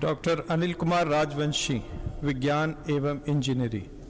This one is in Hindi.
डॉक्टर अनिल कुमार राजवंशी विज्ञान एवं इंजीनियरिंग।